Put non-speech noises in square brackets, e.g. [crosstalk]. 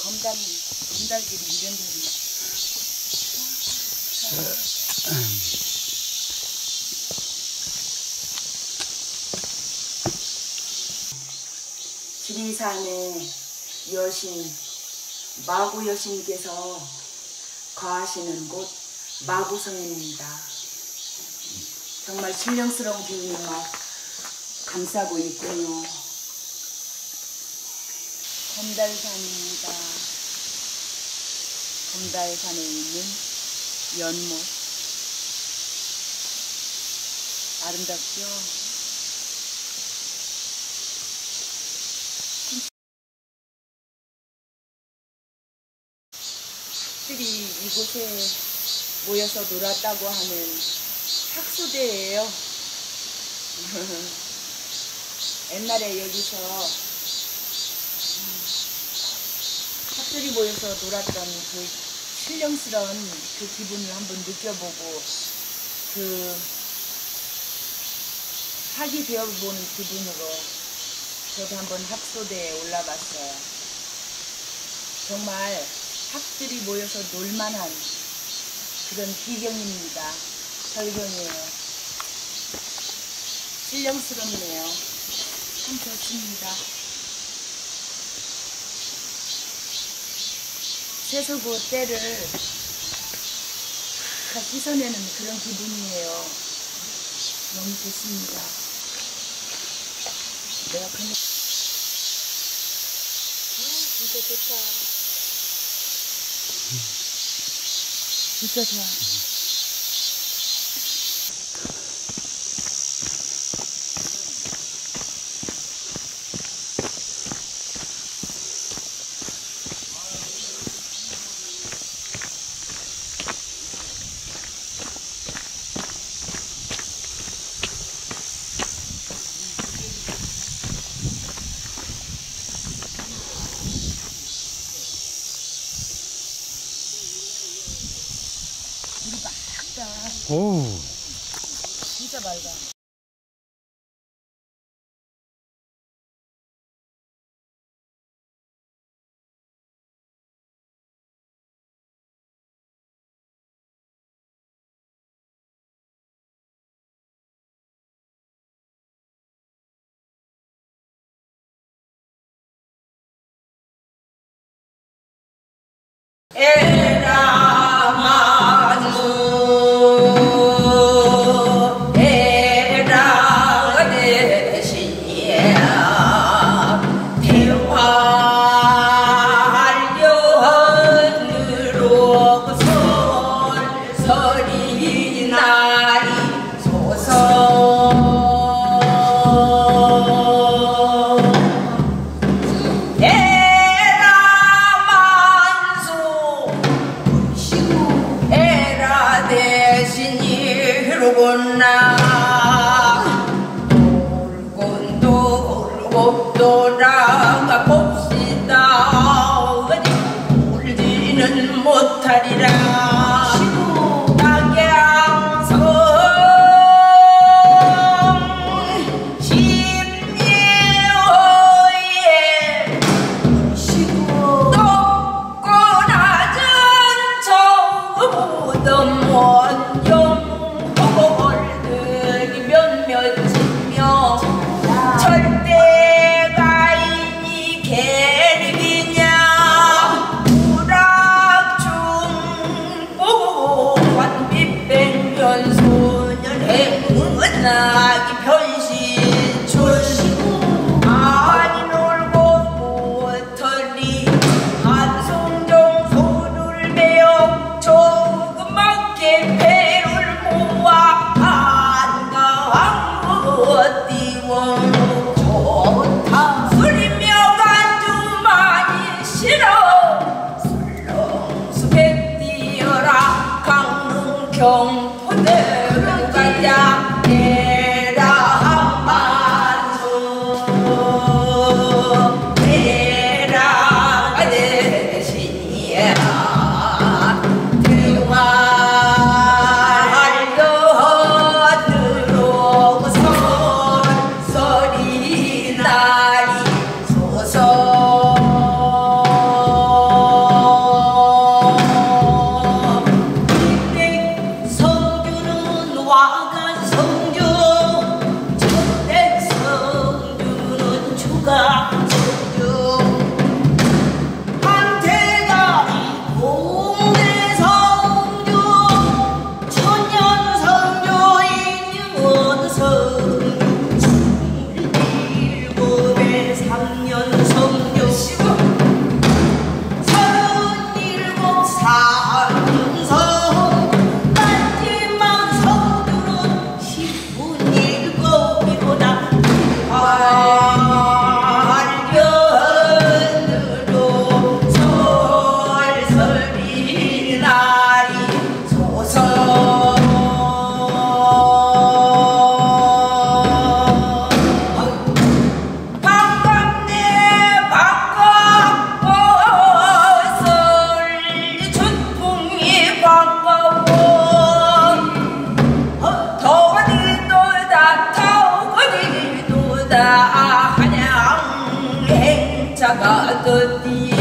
검달, 검달들이 이런 데는 지리산의 여신 마구 여신께서 거하시는 곳 마구성입니다. 정말 신령스러운 기운이 막 감싸고 있군요. 검달산입니다. 검달산에 있는 연못. 아름답죠? 들이 이곳에 모여서 놀았다고 하는 학수대예요. [laughs] 옛날에 여기서 학들이 모여서 놀았던 그 신령스러운 그 기분을 한번 느껴보고 그 학이 되어보는 기분으로 저도 한번 학소대에 올라갔어요. 정말 학들이 모여서 놀만한 그런 비경입니다. 절경이에요. 신령스럽네요. 참 좋습니다. 세수고 때를 다 씻어내는 그런 기분이에요. 너무 좋습니다. 내가 그냥 아, 진짜 좋다. 진짜 좋아. 오, 진짜 맑아. 에 بعد الدين